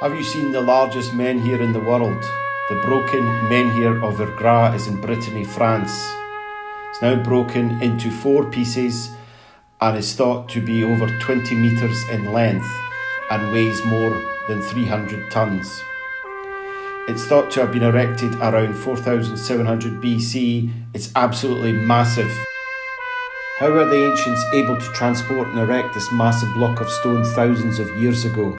Have you seen the largest menhir in the world? The broken menhir of Vergras is in Brittany, France. It's now broken into four pieces and is thought to be over 20 metres in length and weighs more than 300 tonnes. It's thought to have been erected around 4700 BC. It's absolutely massive. How were the ancients able to transport and erect this massive block of stone thousands of years ago?